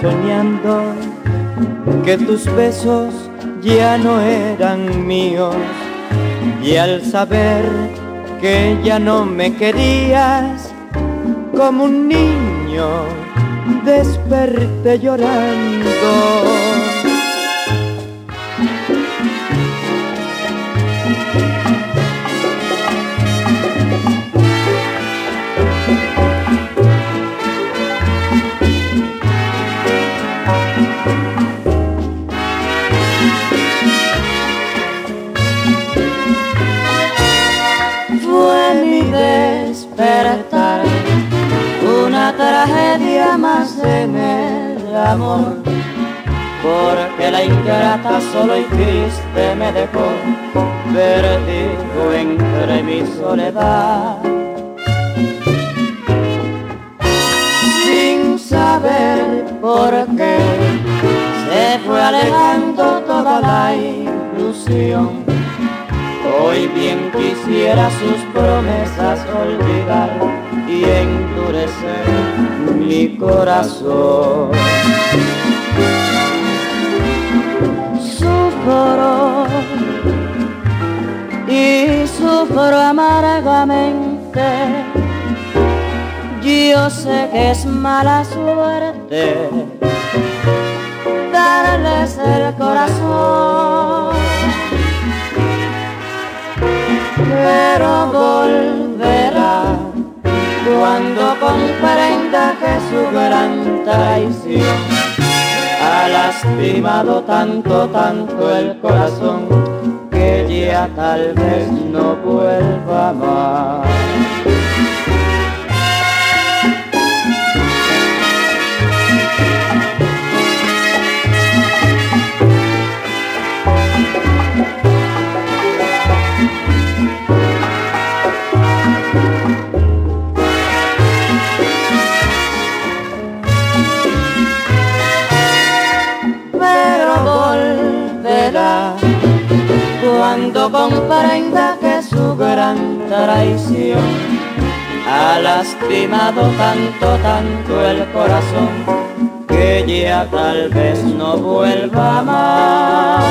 soñando que tus besos ya no eran míos y al saber que ya no me querías como un niño desperté llorando. Tragedia más en el amor, porque la ingrata solo y triste me dejó perdido entre mi soledad. Sin saber por qué se fue alejando toda la ilusión. Hoy bien quisiera sus promesas olvidar y mi corazón. Sufro y sufro amargamente. Yo sé que es mala suerte darles el corazón, comprenda que su gran traición ha lastimado tanto, tanto el corazón que ya tal vez no vuelva más. Cuando comprenda que su gran traición ha lastimado tanto, tanto el corazón que ya tal vez no vuelva más.